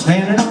standing up.